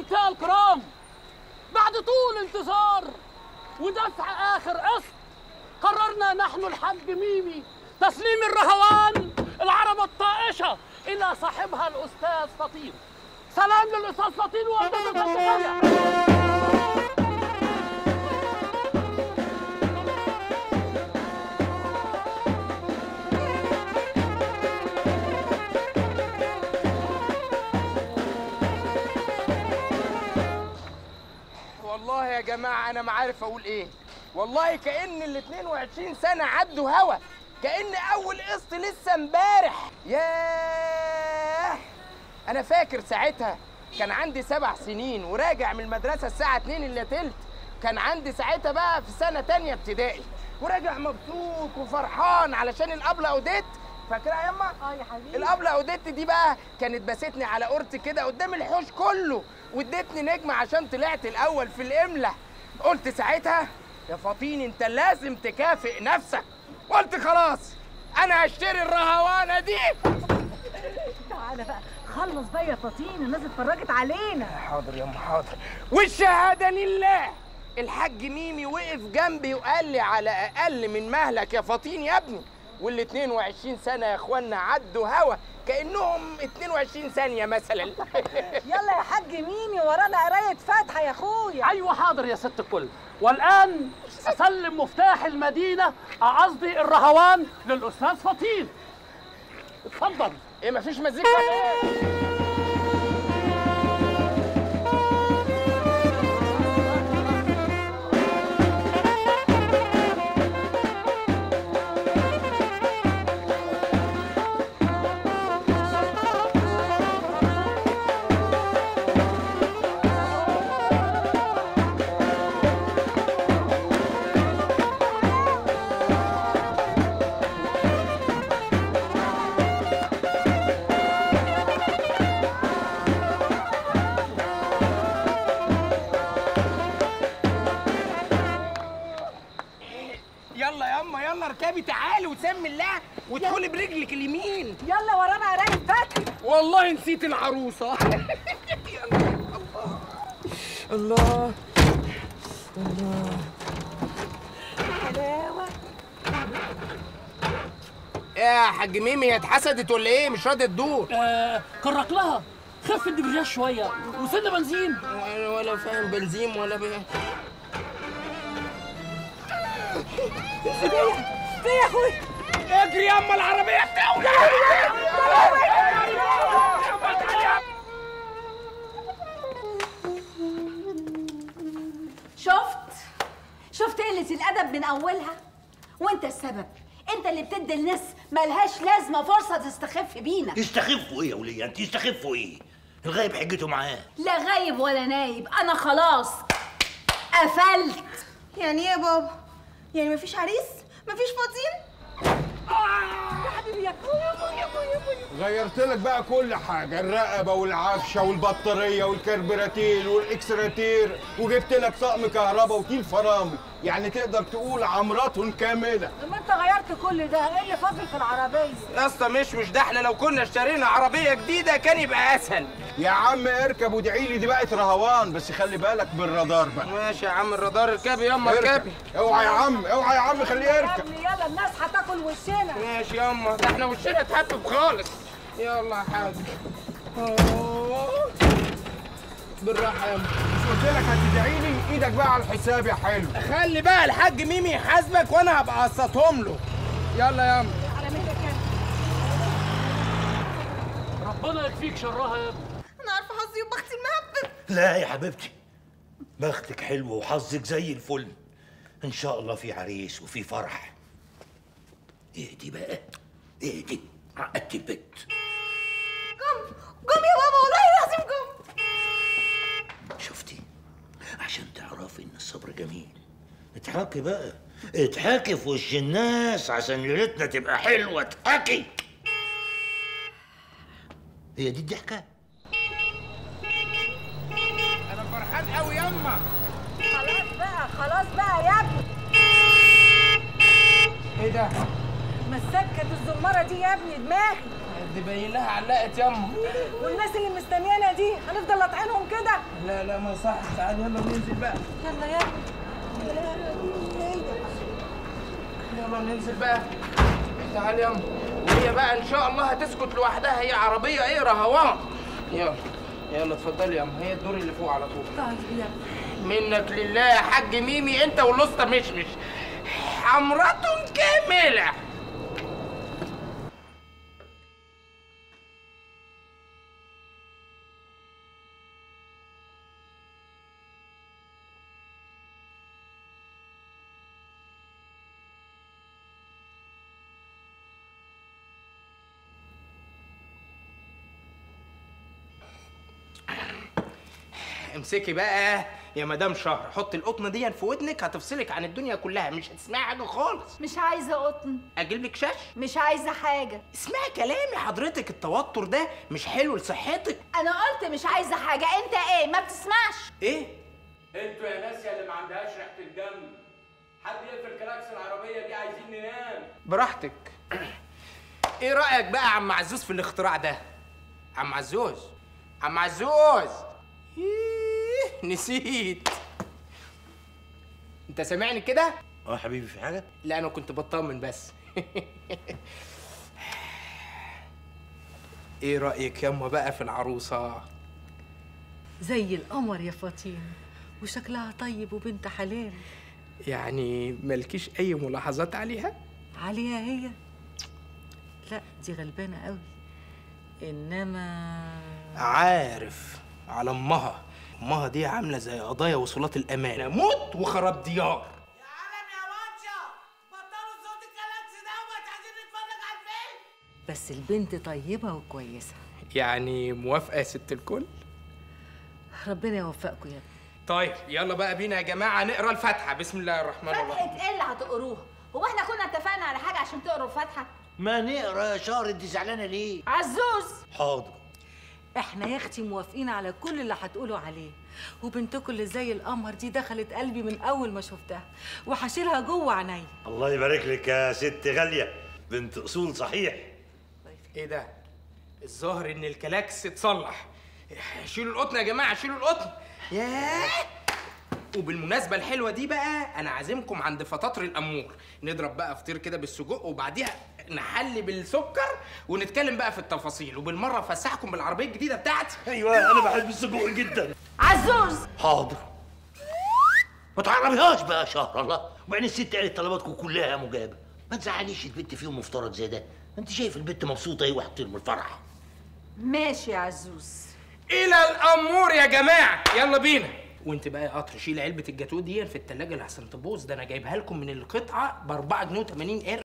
المنطقة الكرام بعد طول انتظار ودفع آخر قسط قررنا نحن الحاج ميمي تسليم الرهوان العربة الطائشة إلى صاحبها الأستاذ فطين سلام للأستاذ فطين والدته الفندقية يا جماعة أنا ما عارف أقول إيه. والله كأن ال 22 سنة عدوا هوا. كأن أول قسط لسه امبارح. ياه! أنا فاكر ساعتها كان عندي سبع سنين وراجع من المدرسة الساعة 2 إلا تلت. كان عندي ساعتها بقى في سنة تانية ابتدائي. وراجع مبسوط وفرحان علشان الأبلة أوديت فاكرها يا اما؟ آه يا حبيبي. الابله اوديت دي بقى كانت باستني على قرط كده قدام الحوش كله وادتني نجمة عشان طلعت الأول في الإملة. قلت ساعتها يا فطين أنت لازم تكافئ نفسك. قلت خلاص أنا هشتري الرهوانة دي. تعالى بقى خلص بقى يا فطين الناس اتفرجت علينا. حاضر يا أم حاضر. والشهادة لله. الحاج ميمي وقف جنبي وقال لي على أقل من مهلك يا فطين يا ابني. وال 22 سنة يا اخوانا عدوا هوا كأنهم 22 ثانية مثلا. يلا يا حاج ميمي ورانا قراية فاتحة يا أخويا. أيوة حاضر يا ست الكل. والآن أسلم مفتاح المدينة قصدي الرهوان للأستاذ فطين اتفضل. إيه مفيش مزيكا؟ اركبي تعالي وسمي الله وادخلي برجلك اليمين. يلا ورانا قرايه فاتحه والله نسيت العروسة. الله. الله. حلاوه يا حاج ميمي هي اتحسدت ولا إيه؟ مش راضية تدور. آه كرك لها. خف الدبرياج شوية. وسن بنزين. ولا ولا فاهم بنزين ولا بيه في يا اخويا اجري ياما العربية بتولع شفت؟ شفت قلة الأدب من أولها؟ وأنت السبب. أنت اللي بتدي الناس ملهاش لازمة فرصة تستخف بينا. يستخفوا إيه يا وليه أنت يستخفوا إيه؟ الغايب حجته معاه. لا غايب ولا نايب. أنا خلاص قفلت. يعني إيه يا بابا؟ يعني مفيش عريس؟ مفيش فاطين؟ غيرت لك بقى كل حاجة الرقبة والعفشة والبطارية والكربراتير والإكسراتير وجبت لك طقم كهرباء وكيل فرامل. يعني تقدر تقول عمرة كاملة. لما انت غيرت كل ده إيه اللي فاضل في العربية؟ يا اسطى مش مش ده إحنا لو كنا اشترينا عربية جديدة كان يبقى أسهل. يا عم اركب وادعي لي دي بقت رهوان بس خلي بالك بالرادار بقى. ماشي يا عم الرادار اركبي ياما اركب. اركبي. اوعى يا عم اوعى يا عم خليه يا يركب يلا الناس هتاكل وشنا. ماشي ياما ده إحنا وشنا اتهبب خالص. يلا يا حاج. أوه. بالراحة ياما مش قلت لك هتدعي لي؟ إيدك بقى على الحساب يا حلو. خلي بقى الحاج ميمي يحاسبك وأنا هبقى اقسطهم له. يلا ياما على مهلك يا ربنا يكفيك شرها يا ابني. حظي وبختي المهبب لا يا حبيبتي بختك حلو وحظك زي الفل. إن شاء الله في عريس وفي فرح. إيه دي بقى إيه دي عقدت البت. جم جم يا بابا والله العظيم جم شفتي؟ عشان تعرفي إن الصبر جميل. اضحكي بقى اضحكي في وش الناس عشان ليلتنا تبقى حلوة اضحكي. هي دي الضحكة أنا ياما. خلاص بقى خلاص بقى يا ابني. إيه ده؟ مسكت الزمارة دي يا ابني دماغي. دي باين لها علقت ياما. والناس اللي مستنيانا دي هنفضل لاطعينهم كده. لا لا ما يصحش تعالي يلا ننزل بقى. يلا يلا يلا ننزل بقى. تعالي ياما. وهي بقى إن شاء الله هتسكت لوحدها. هي عربية إيه رهوان يلا. يلا اتفضلي يا هي الدور اللي فوق على طول. طيب يلا. منك لله يا حاج ميمي انت والأسطى مشمش. حمرة كاملة. امسكي بقى. يا مدام شهر حط القطنه دي في ودنك هتفصلك عن الدنيا كلها. مش هتسمعي حاجة خالص. مش عايزة قطن. أجيب لك شاش مش عايزة حاجة. اسمعي كلامي حضرتك التوتر ده مش حلو لصحتك. أنا قلت مش عايزة حاجة. أنت إيه؟ ما بتسمعش. إيه؟ أنتوا يا ناس يا اللي ما عندهاش ريحة الدم. حد يقفل كلاكس العربية دي؟ عايزين ننام. براحتك. إيه رأيك بقى يا عم عزوز في الاختراع ده؟ عم عزوز عم عزوز. نسيت. انت سامعني كده؟ آه حبيبي في حاجة؟ لا أنا كنت بطمن بس. إيه رأيك ياما بقى في العروسة؟ زي القمر يا فاطين وشكلها طيب وبنت حلال. يعني مالكيش أي ملاحظات عليها؟ عليها هي؟ لا دي غلبانة قوي. إنما عارف على امها امها دي عاملة زي قضايا وصولات الأمانة. موت وخراب ديار. بس البنت طيبة وكويسة. يعني موافقة يا ست الكل؟ ربنا يوفقكم يا ابني طيب يلا بقى بينا يا جماعة نقرأ الفاتحة. بسم الله الرحمن الرحيم. فتحة إيه اللي هتقروها؟ هو إحنا كنا اتفقنا على حاجة عشان تقروا الفاتحة؟ ما نقرأ يا شهر أنت زعلانة ليه؟ عزوز! حاضر. إحنا يا أختي موافقين على كل اللي هتقولوا عليه. وبنتكم اللي زي القمر دي دخلت قلبي من أول ما شفتها. وحشيلها جوه عيني. الله يبارك لك يا ست غالية. بنت أصول صحيح. إيه ده؟ الظاهر إن الكلاكس اتصلح. شيلوا القطن يا جماعة شيلوا القطن. ياه! وبالمناسبة الحلوة دي بقى أنا عازمكم عند فطاطر الأمور. نضرب بقى فطير كده بالسجق وبعديها نحلي بالسكر ونتكلم بقى في التفاصيل. وبالمرة أفسحكم بالعربية الجديدة بتاعتي. أيوه أنا بحب السجق جدا. عزوز! حاضر. ما تعرفيهاش بقى يا شهر الله. وبعدين الست قالت طلباتكم كلها مجابة. ما تزعليش البنت فيهم مفترض زي ده. أنت شايف البنت مبسوطة إيه وهتطير من الفرح؟ ماشي يا عزوز. إلى الأمور يا جماعة. يلا بينا. وأنت بقى يا قطر شيل علبة الجاتوه دي في التلاجة لحسن تبوظ ده أنا جايبها لكم من القطعة ب 4 جنيه و80 قرش.